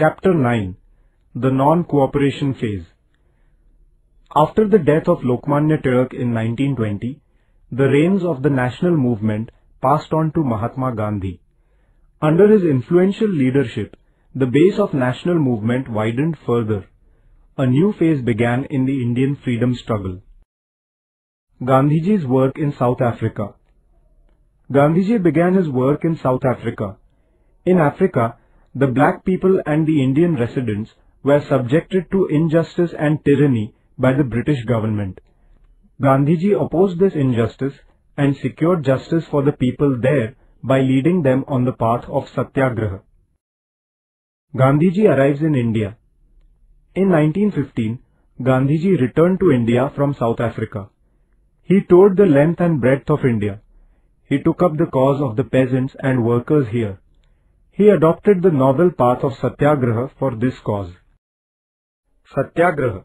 Chapter 9 The Non-Cooperation Phase After the death of Lokmanya Tilak in 1920, the reins of the national movement passed on to Mahatma Gandhi. Under his influential leadership, the base of national movement widened further. A new phase began in the Indian freedom struggle. Gandhiji's work in South Africa Gandhiji began his work in South Africa. In Africa, the black people and the Indian residents were subjected to injustice and tyranny by the British government. Gandhiji opposed this injustice and secured justice for the people there by leading them on the path of Satyagraha. Gandhiji arrives in India. In 1915, Gandhiji returned to India from South Africa. He toured the length and breadth of India. He took up the cause of the peasants and workers here. He adopted the novel path of Satyagraha for this cause. Satyagraha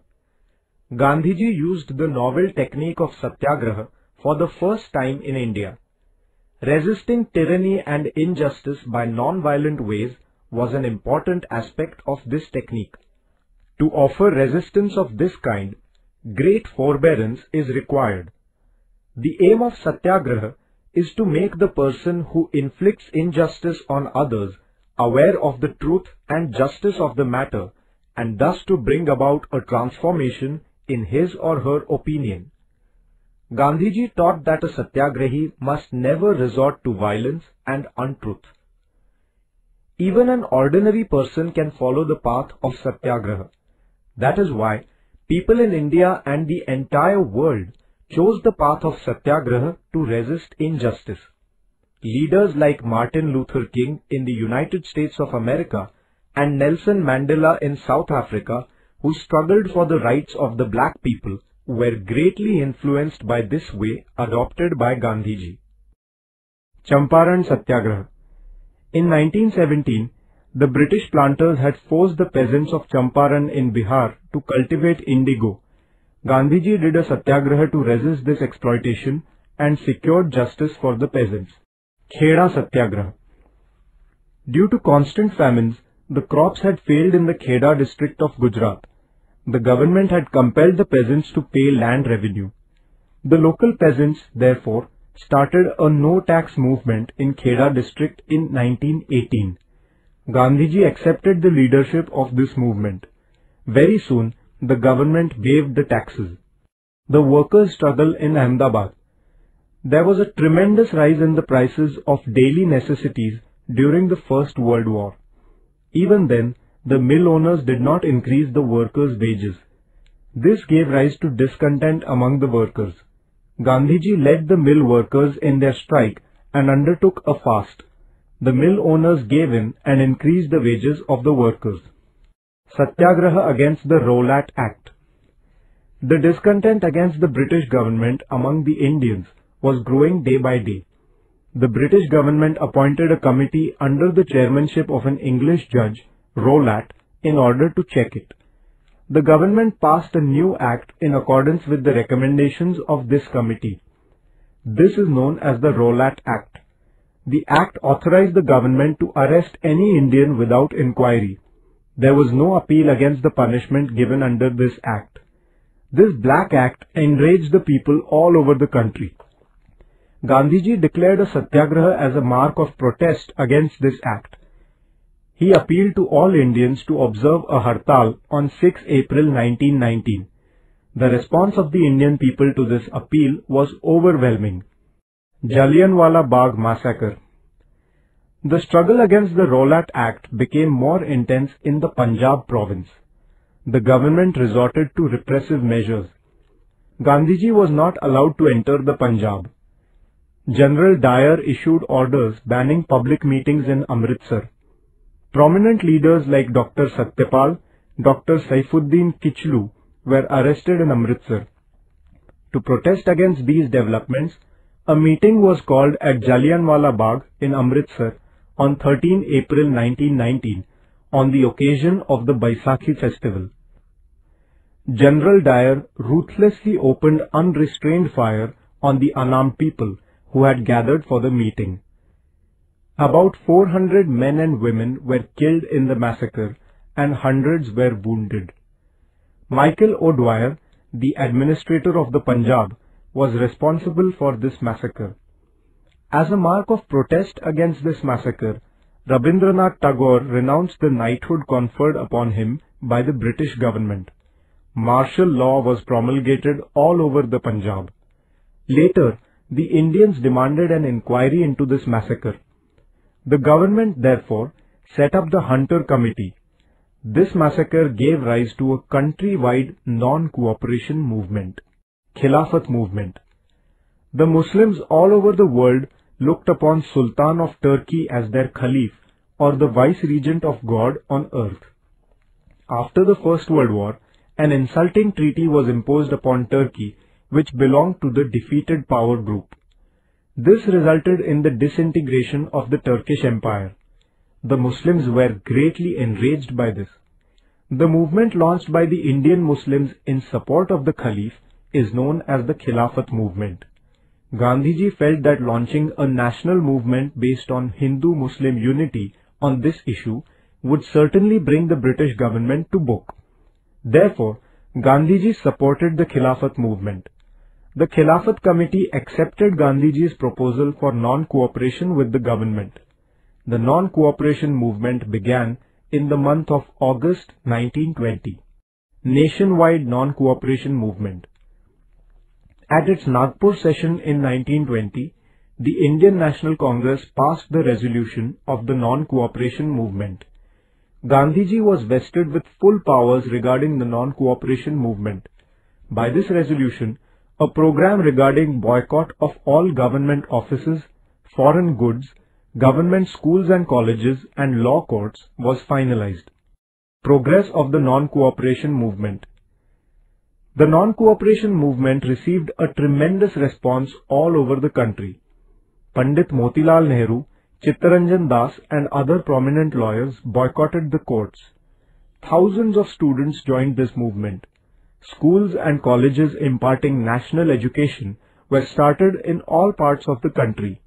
Gandhiji used the novel technique of Satyagraha for the first time in India. Resisting tyranny and injustice by non-violent ways was an important aspect of this technique. To offer resistance of this kind, great forbearance is required. The aim of Satyagraha is to make the person who inflicts injustice on others aware of the truth and justice of the matter and thus to bring about a transformation in his or her opinion. Gandhiji taught that a satyagrahi must never resort to violence and untruth. Even an ordinary person can follow the path of satyagraha. That is why people in India and the entire world chose the path of satyagraha to resist injustice. Leaders like Martin Luther King in the United States of America and Nelson Mandela in South Africa who struggled for the rights of the black people were greatly influenced by this way adopted by Gandhiji. Champaran Satyagraha In 1917, the British planters had forced the peasants of Champaran in Bihar to cultivate indigo. Gandhiji did a satyagraha to resist this exploitation and secured justice for the peasants. Kheda Satyagraha Due to constant famines, the crops had failed in the Kheda district of Gujarat. The government had compelled the peasants to pay land revenue. The local peasants, therefore, started a no-tax movement in Kheda district in 1918. Gandhiji accepted the leadership of this movement. Very soon, the government waived the taxes. The workers' struggle in Ahmedabad there was a tremendous rise in the prices of daily necessities during the First World War. Even then, the mill owners did not increase the workers' wages. This gave rise to discontent among the workers. Gandhiji led the mill workers in their strike and undertook a fast. The mill owners gave in and increased the wages of the workers. Satyagraha against the Rowlatt Act The discontent against the British government among the Indians was growing day by day. The British government appointed a committee under the chairmanship of an English judge, Rowlatt, in order to check it. The government passed a new act in accordance with the recommendations of this committee. This is known as the Rowlatt Act. The act authorized the government to arrest any Indian without inquiry. There was no appeal against the punishment given under this act. This Black Act enraged the people all over the country. Gandhiji declared a satyagraha as a mark of protest against this act. He appealed to all Indians to observe a hartal on 6 April 1919. The response of the Indian people to this appeal was overwhelming. Jallianwala Bagh massacre. The struggle against the Rowlatt Act became more intense in the Punjab province. The government resorted to repressive measures. Gandhiji was not allowed to enter the Punjab. General Dyer issued orders banning public meetings in Amritsar. Prominent leaders like Dr. Satyapal, Dr. Saifuddin Kichlu were arrested in Amritsar. To protest against these developments, a meeting was called at Jallianwala Bagh in Amritsar on 13 April 1919 on the occasion of the Baisakhi festival. General Dyer ruthlessly opened unrestrained fire on the unarmed people who had gathered for the meeting. About 400 men and women were killed in the massacre and hundreds were wounded. Michael O'Dwyer, the administrator of the Punjab, was responsible for this massacre. As a mark of protest against this massacre, Rabindranath Tagore renounced the knighthood conferred upon him by the British government. Martial law was promulgated all over the Punjab. Later, the Indians demanded an inquiry into this massacre. The government therefore set up the Hunter Committee. This massacre gave rise to a country-wide non-cooperation movement, Khilafat movement. The Muslims all over the world looked upon Sultan of Turkey as their Khalif or the Vice-Regent of God on earth. After the First World War, an insulting treaty was imposed upon Turkey which belonged to the defeated power group. This resulted in the disintegration of the Turkish Empire. The Muslims were greatly enraged by this. The movement launched by the Indian Muslims in support of the Caliph is known as the Khilafat movement. Gandhiji felt that launching a national movement based on Hindu-Muslim unity on this issue would certainly bring the British government to book. Therefore, Gandhiji supported the Khilafat movement. The Khilafat committee accepted Gandhiji's proposal for non-cooperation with the government. The non-cooperation movement began in the month of August 1920. Nationwide non-cooperation movement. At its Nagpur session in 1920, the Indian National Congress passed the resolution of the non-cooperation movement. Gandhiji was vested with full powers regarding the non-cooperation movement. By this resolution, a program regarding boycott of all government offices, foreign goods, government schools and colleges and law courts was finalized. Progress of the non-cooperation movement. The non-cooperation movement received a tremendous response all over the country. Pandit Motilal Nehru, Chittaranjan Das and other prominent lawyers boycotted the courts. Thousands of students joined this movement. Schools and colleges imparting national education were started in all parts of the country.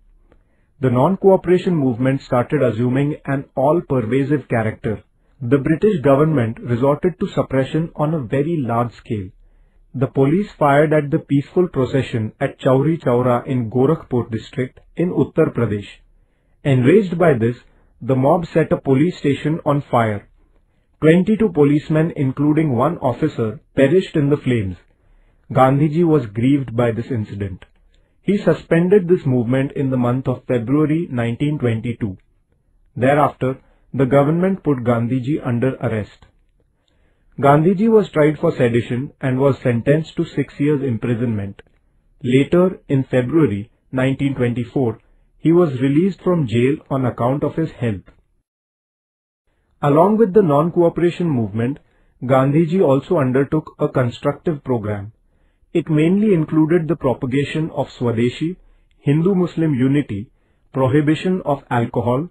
The non-cooperation movement started assuming an all-pervasive character. The British government resorted to suppression on a very large scale. The police fired at the peaceful procession at Chauri Chaura in Gorakhpur district in Uttar Pradesh. Enraged by this, the mob set a police station on fire. 22 policemen including one officer perished in the flames. Gandhiji was grieved by this incident. He suspended this movement in the month of February 1922. Thereafter, the government put Gandhiji under arrest. Gandhiji was tried for sedition and was sentenced to six years imprisonment. Later, in February 1924, he was released from jail on account of his health. Along with the non-cooperation movement, Gandhiji also undertook a constructive program. It mainly included the propagation of Swadeshi, Hindu-Muslim unity, prohibition of alcohol,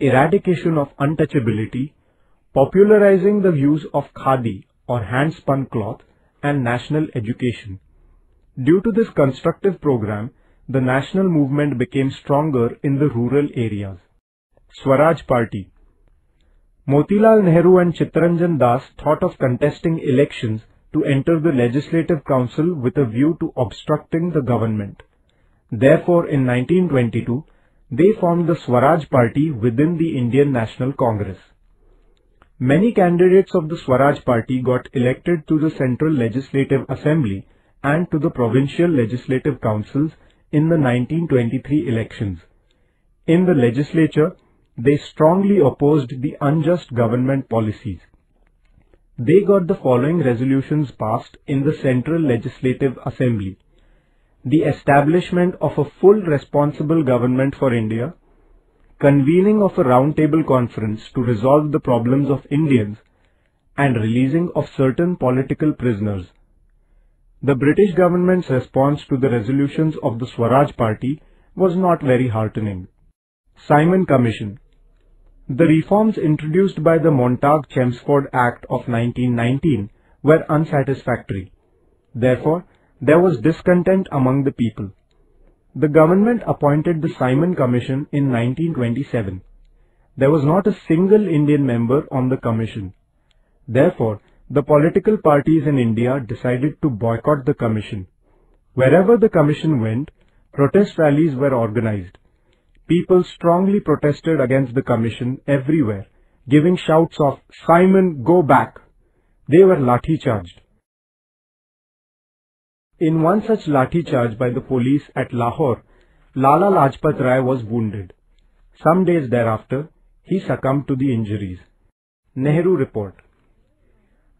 eradication of untouchability, popularizing the use of khadi or hand-spun cloth and national education. Due to this constructive program, the national movement became stronger in the rural areas. Swaraj Party Motilal Nehru and Chittaranjan Das thought of contesting elections to enter the Legislative Council with a view to obstructing the government. Therefore, in 1922, they formed the Swaraj Party within the Indian National Congress. Many candidates of the Swaraj Party got elected to the Central Legislative Assembly and to the Provincial Legislative Councils in the 1923 elections. In the legislature, they strongly opposed the unjust government policies. They got the following resolutions passed in the Central Legislative Assembly. The establishment of a full responsible government for India, convening of a roundtable conference to resolve the problems of Indians and releasing of certain political prisoners. The British government's response to the resolutions of the Swaraj Party was not very heartening. Simon Commission The reforms introduced by the Montagu-Chelmsford Act of 1919 were unsatisfactory. Therefore, there was discontent among the people. The government appointed the Simon Commission in 1927. There was not a single Indian member on the commission. Therefore, the political parties in India decided to boycott the commission. Wherever the commission went, protest rallies were organized. People strongly protested against the commission everywhere, giving shouts of Simon, go back. They were lathi charged. In one such lathi charge by the police at Lahore, Lala Lajpat Rai was wounded. Some days thereafter, he succumbed to the injuries. Nehru Report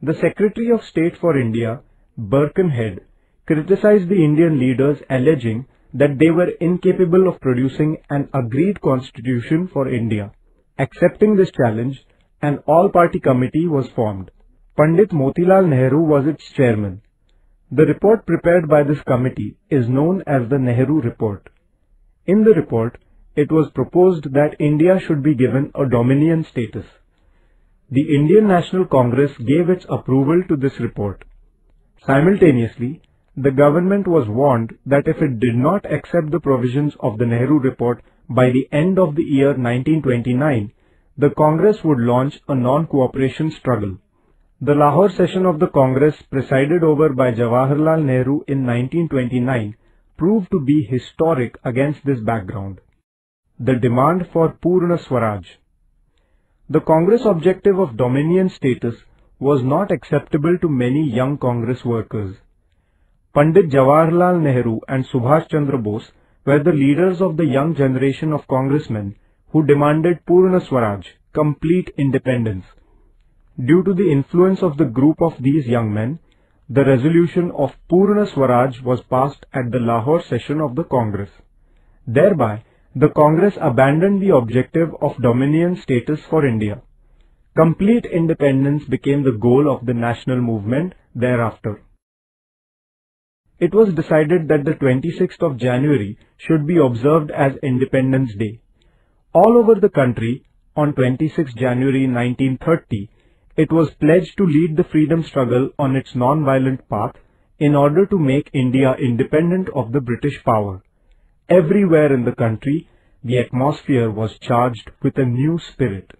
The Secretary of State for India, Birkenhead, criticized the Indian leaders alleging that they were incapable of producing an agreed constitution for India. Accepting this challenge, an all-party committee was formed. Pandit Motilal Nehru was its chairman. The report prepared by this committee is known as the Nehru Report. In the report, it was proposed that India should be given a dominion status. The Indian National Congress gave its approval to this report. Simultaneously, the government was warned that if it did not accept the provisions of the Nehru report by the end of the year 1929, the Congress would launch a non-cooperation struggle. The Lahore session of the Congress presided over by Jawaharlal Nehru in 1929 proved to be historic against this background the demand for Purna Swaraj. The Congress objective of dominion status was not acceptable to many young Congress workers. Pandit Jawaharlal Nehru and Subhash Chandra Bose were the leaders of the young generation of congressmen who demanded Purna Swaraj, complete independence. Due to the influence of the group of these young men, the resolution of Purna Swaraj was passed at the Lahore session of the Congress. Thereby, the Congress abandoned the objective of dominion status for India. Complete independence became the goal of the national movement thereafter. It was decided that the 26th of January should be observed as Independence Day. All over the country, on 26 January 1930, it was pledged to lead the freedom struggle on its non-violent path in order to make India independent of the British power. Everywhere in the country, the atmosphere was charged with a new spirit.